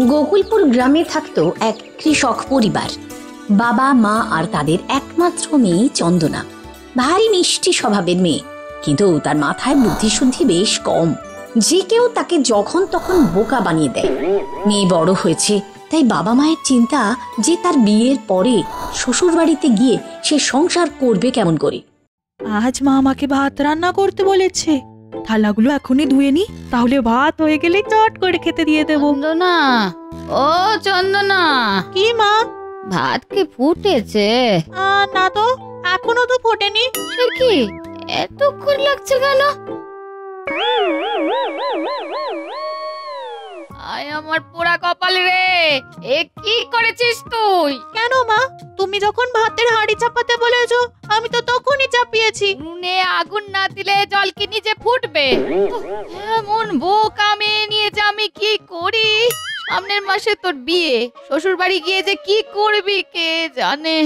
গোকুলপুর গ্রামে থাকতো এক কৃষক পরিবার। বাবা, মা আর তাদের একমাত্র মেয়ে চন্দনা। ভারী মিষ্টি স্বভাবের মেয়ে, কিন্তু তার মাথায় বুদ্ধিশুদ্ধি বেশ কম। যে কেউ তাকে যখন তখন বোকা বানিয়ে দেয়। মেয়ে বড় হয়েছে, তাই বাবা মায়ের চিন্তা যে তার বিয়ের পরে শ্বশুর বাড়িতে গিয়ে সে সংসার করবে কেমন করে। আজ মা আমাকে ভাত রান্না করতে বলেছে। থালাগুলো এখনই ধুয়ে নি তাহলে ভাত হয়ে গেলে চট করে খেতে দিয়ে দেবো। চন্দনা ও চন্দনা। কি মা? ভাত কি ফুটেছে? আ, না তো এখনও তো ফোটেনি। সে কি? এতক্ষণ লাগছে কেন? আয় আমার পোড়া কপাল রে। এ কি করেছিস তুই? কেন মা? তুমি যখন ভাতের হাঁড়ি চাপাতে বলেছ আমি তো তখনই চাপিয়েছি। উনুনে আগুন না দিলে জল কি নিজে ফুটবে? এমন বোকা মেয়ে নিয়ে যে আমি কি করি? সামনের মাসে তোর বিয়ে শ্বশুর বাড়ি গিয়ে যে কি করবি কে জানে?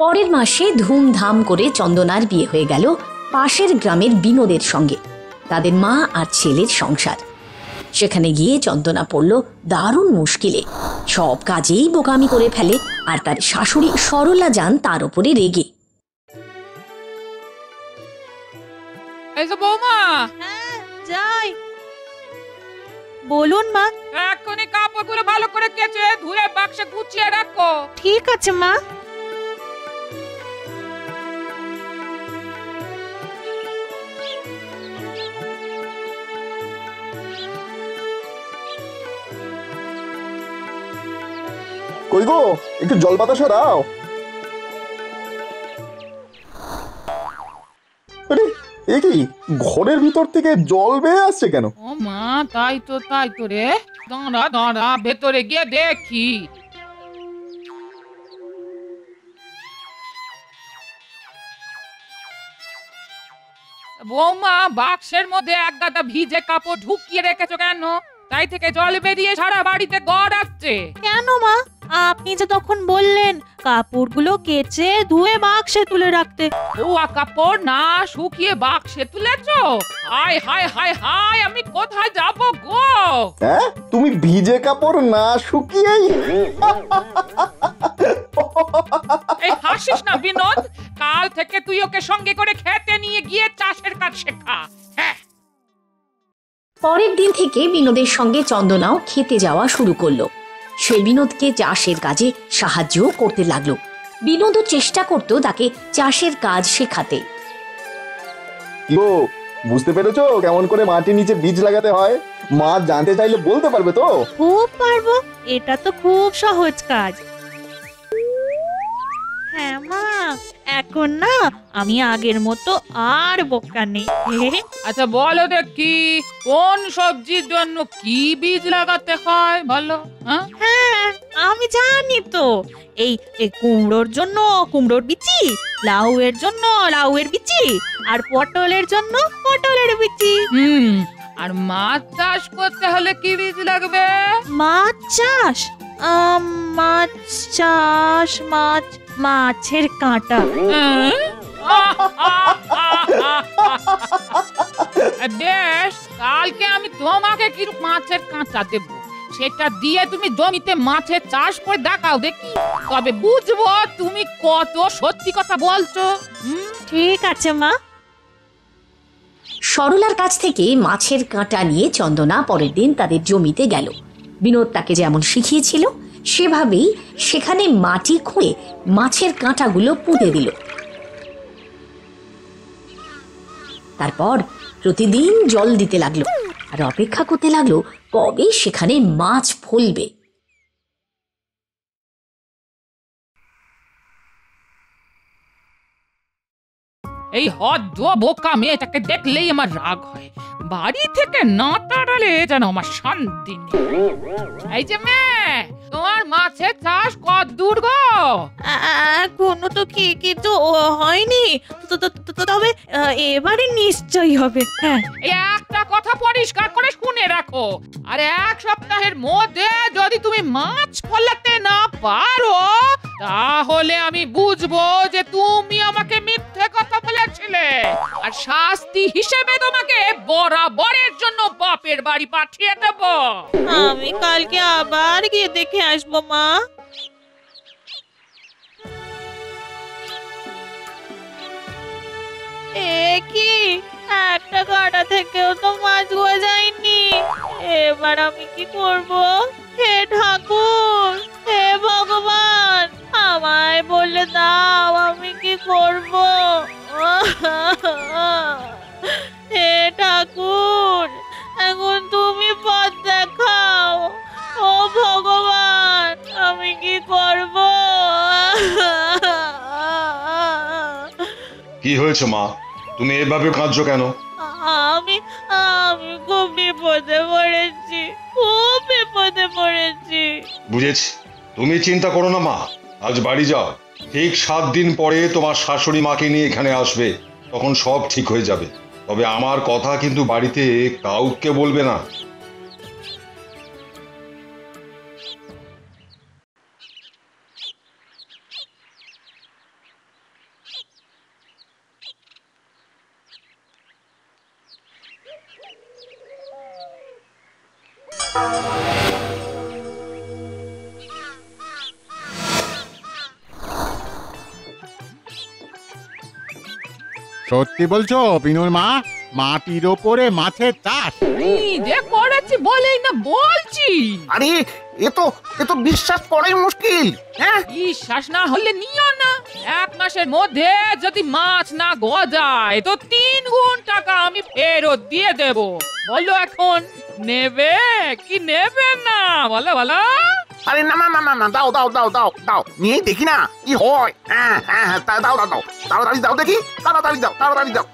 পরের মাসে ধুমধাম করে চন্দনার বিয়ে হয়ে গেল পাশের গ্রামের বিনোদের সঙ্গে তাদের মা আর ছেলের সংসার। সেখানে গিয়ে চন্দনা পড়ল দারুণ মুশকিলে। সব কাজেই বোকামি করে ফেলে আর তার শাশুড়ি সরলা যান তার উপরে রেগে। বৌমা। হ্যাঁ যাই। বলুন মা। এক্ষুনি কাপড়গুলো ভালো করে কেচে ধুয়ে বাক্সে গুছিয়ে রাখো। ঠিক আছে মা। কই গো? একটু জল বাতাসা দাও। এ কি? ঘরের ভিতর থেকে জল বেয়ে আসছে কেন? ও মা তাই তো তাই তো রে। দাঁড়া দাঁড়া ভেতরে গিয়ে দেখি। বৌমা বাক্সের মধ্যে এক গাদা ভিজে কাপড় ঢুকিয়ে রেখেছো কেন? তাই থেকে জল বেরিয়ে সারা বাড়িতে গড় আসছে। কেন মা? আপনি যে তখন বললেন কাপড়গুলো কেচে ধুয়ে বাক্সে তুলে রাখতে। ধোয়া কাপড় না শুকিয়ে বাক্সে তুলেছো? হায় হায় হায় হায় আমি কোথায় যাব গো? হ্যাঁ? তুমি ভিজে কাপড় না শুকিয়েই? এই হাসিস না বিনোদ। কাল থেকে তুই ওকে সঙ্গে করে খেতে নিয়ে গিয়ে চাষের কাজ শেখা। হ্যাঁ। পরের দিন থেকে বিনোদের সঙ্গে চন্দনাও খেতে যাওয়া শুরু করল। সে বিনোদকে চাষের কাজে সাহায্যও করতে লাগল। বিনোদও চেষ্টা করতো তাকে চাষের কাজ শেখাতে। কি গো বুঝতে পেরেছ কেমন করে মাটির নিচে বীজ লাগাতে হয়? মা জানতে চাইলে বলতে পারবে তো? খুব পারব এটা তো খুব সহজ কাজ। এখন না আমি আগের মতো আর বোকা নেই। আচ্ছা বলো দেখি কোন সবজির জন্য কি বীজ লাগাতে হয় বলো হ্যাঁ? হ্যাঁ আমি জানি তো। এই কুমড়োর জন্য কুমড়োর বিচি লাউয়ের জন্য লাউয়ের বিচি আর পটলের জন্য পটলের বিচি। হুম আর মাছ চাষ করতে হলে কি বীজ লাগবে? মাছ চাষ? আম, মাছ চাষ মাছ মাছের কাঁটা? বেশ কালকে আমি তোমাকে কি মাছের কাঁচা দেব? সেটা দিয়ে তুমি জমিতে মাছের চাষ করে দেখাও দেখি। তবে বুঝব তুমি কত সত্যি কথা বলছো। হুম? ঠিক আছে মা। সরলার কাছ থেকে মাছের কাঁটা নিয়ে চন্দনা পরের দিন তাদের জমিতে গেল। বিনোদ তাকে যেমন শিখিয়েছিল সেভাবেই সেখানে মাটি খুঁড়ে মাছের কাঁটাগুলো পুঁতে দিল। তারপর প্রতিদিন জল দিতে লাগল আর অপেক্ষা করতে লাগল কবে সেখানে মাছ ফলবে। এই হদ্দ বোকা মেয়েটাকে দেখলেই আমার রাগ হয়। বাড়ি থেকে না তাড়ালে যেন আমার শান্তি এই যে মেয়ে তোমার মাছের চাষ কত দূর গো এখনও তো কি কিছু হয়নি। তবে এবারে নিশ্চয়ই হবে। হ্যাঁ। একটা কথা পরিষ্কার করে শুনে রাখো। আর এক সপ্তাহের মধ্যে যদি তুমি মাছ ফলাতে না পারো তাহলে আমি বুঝব যে তুমি আমাকে মিথ্যে কথা বলেছিলে। আর শাস্তি হিসেবে তোমাকে বরাবরের জন্য বাপের বাড়ি পাঠিয়ে দেব। আমি কালকে আবার গিয়ে দেখে আসব, মা। কি? একটা কাটা থেকেও তো মাছ গোয়া যায়নি। এবার আমি কি করব? হে ঠাকুর, হে ভগবান, আমায় বলে দাও আমি কি করব। হে ঠাকুর এখন তুমি পথ দেখাও। ও ভগবান আমি কি করব? কি হয়েছে মা? তুমি এভাবে কাঁদছো কেন? আমি আমি খুব বিপদে পড়েছি খুব বিপদে পড়েছি। বুঝেছি। তুমি চিন্তা করো না মা আজ বাড়ি যাও। ঠিক সাত দিন পরে তোমার শাশুড়ি মাকে নিয়ে এখানে আসবে তখন সব ঠিক হয়ে যাবে। তবে আমার কথা কিন্তু বাড়িতে কাউকে বলবে না। সত্যি বলছো বিনুর মা? মাটির ওপরে মাছের চাষ। যে করেছি বলেই না বলছি। আরে এ তো এ তো বিশ্বাস করাই মুশকিল হ্যাঁ? বিশ্বাস না হলে নিও না। এক মাসের মধ্যে যদি মাছ না গজায় তো তিন গুণ টাকা আমি ফেরত দিয়ে দেব। বলো এখন নেবে কি নেবে না? বলো বলো। আরে না না না না না, দাও দাও দাও দাও দাও। নিয়েই দেখি না কি হয়। হ্যাঁ হ্যাঁ হ্যাঁ দাও দাও দাও। তাড়াতাড়ি দাও দেখি। তাড়াতাড়ি দাও তাড়াতাড়ি দাও।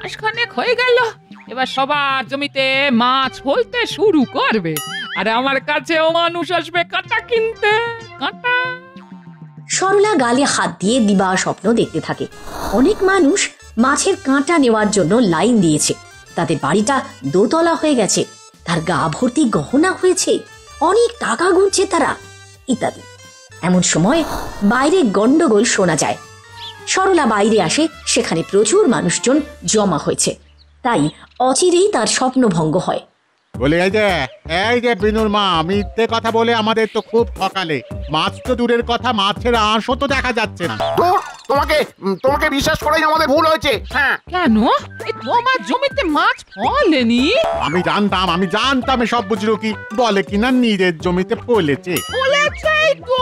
মাসখানেক হয়ে গেল। এবার সবার জমিতে মাছ ফলতে শুরু করবে। আর আমার কাছেও মানুষ আসবে কাঁটা কিনতে, কাঁটা। সরলা গালে হাত দিয়ে দিবা স্বপ্ন দেখতে থাকে। অনেক মানুষ মাছের কাঁটা নেওয়ার জন্য লাইন দিয়েছে। তাদের বাড়িটা দোতলা হয়ে গেছে। তার গা ভর্তি গহনা হয়েছে। অনেক টাকা গুনছে তারা। ইত্যাদি। এমন সময় বাইরে গন্ডগোল শোনা যায়। সরলা বাইরে আসে, সেখানে প্রচুর মানুষজন জমা হয়েছে। তাই অচিরেই তার স্বপ্নভঙ্গ হয়। বলে এই যে এই যে বিনুর মা মিথ্যে কথা বলে আমাদের তো খুব ঠকালে। মাছ তো দূরের কথা মাছের আঁশও তো দেখা যাচ্ছে না। তোমাকে তোমাকে বিশ্বাস করাই আমাদের ভুল হয়েছে। হ্যাঁ। কেন? এই তোমার জমিতে মাছ ফলেনি? আমি জানতাম আমি জানতাম সব বুঝলো কি বলে কিনা নিজের জমিতে ফলেছে। ফলেছেই তো।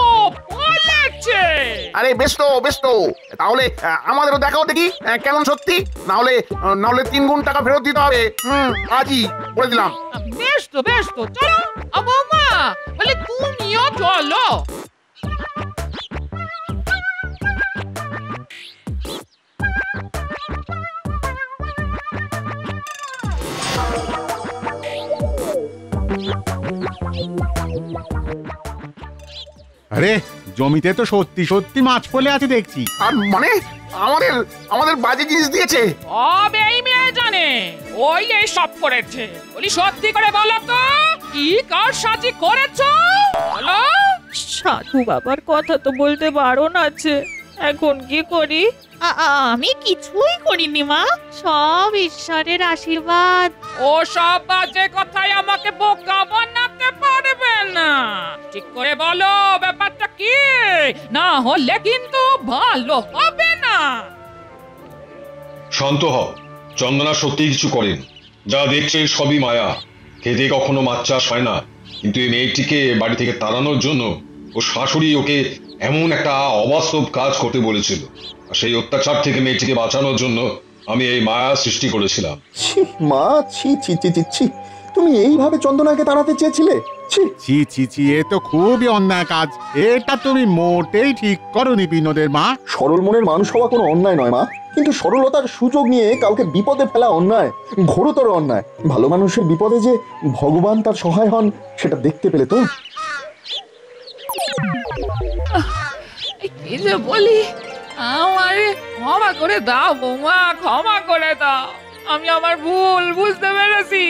ফলেছে আরে বেশ তো বেশ তো তাহলে আহ, আমাদেরও দেখাও দেখি আহ, কেমন সত্যি? নাহলে আহ, নাহলে তিন গুণ টাকা ফেরত দিতে হবে। হুম আজই বলে দিলাম। বেশ তো বেশ তো চলো। আ বৌমা বলে তুমিও চলো। আরে জমিতে তো সত্যি সত্যি মাছ ফলে আছে দেখছি। আর মানে? আমাদের আমাদের বাজে জিনিস দিয়েছে। তবে এই মেয়ে জানে। ওই এই সব করেছে। বলি সত্যি করে বলো তো কি কার সাজি করেছ? বলো। সাধু বাবার কথা তো বলতে বারণ আছে এখন কি করি? আমি কিছুই করিনি মা। সব ঈশ্বরের আশীর্বাদ। ও সব বাজে কথাই আমাকে বোকা বানাতে পারবে না। ঠিক করে বলো ব্যাপারটা কি? না হলে কিন্তু ভালো হবে না। শান্ত হও। চন্দনা সত্যি কিছু করেন। যা দেখছে সবই মায়া। খেতে কখনো মাছ চাষ হয় না। কিন্তু এই মেয়েটিকে বাড়ি থেকে তাড়ানোর জন্য ও শাশুড়ি ওকে এমন একটা অবাস্তব কাজ করতে বলেছিল। সেই অত্যাচার থেকে মেয়েটিকে বাঁচানোর জন্য আমি এই মায়া সৃষ্টি করেছিলাম। ছি মা ছি ছি ছি ছি ছি। তুমি এইভাবে চন্দনাকে তাড়াতে চেয়েছিলে? ছি। ছি ছি ছি এ তো খুবই অন্যায় কাজ। এটা তুমি মোটেই ঠিক করনি বিনোদের মা। সরল মনের মানুষ হওয়া কোনো অন্যায় নয় মা। কিন্তু সরলতার সুযোগ নিয়ে কাউকে বিপদে ফেলা অন্যায় ঘোরতর অন্যায়। ভালো মানুষের বিপদে যে ভগবান তার সহায় হন সেটা দেখতে পেলে তো? এই যে বলি আমার ক্ষমা করে দাও বৌমা ক্ষমা করে দাও। আমি আমার ভুল বুঝতে পেরেছি।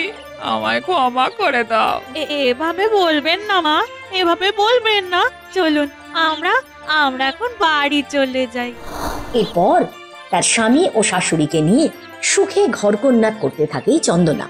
আমায় ক্ষমা করে দাও। এভাবে বলবেন না মা এভাবে বলবেন না। চলুন আমরা আমরা এখন বাড়ি চলে যাই। এরপর তার স্বামী ও শাশুড়িকে নিয়ে সুখে ঘরকন্যা করতে থাকে চন্দনা।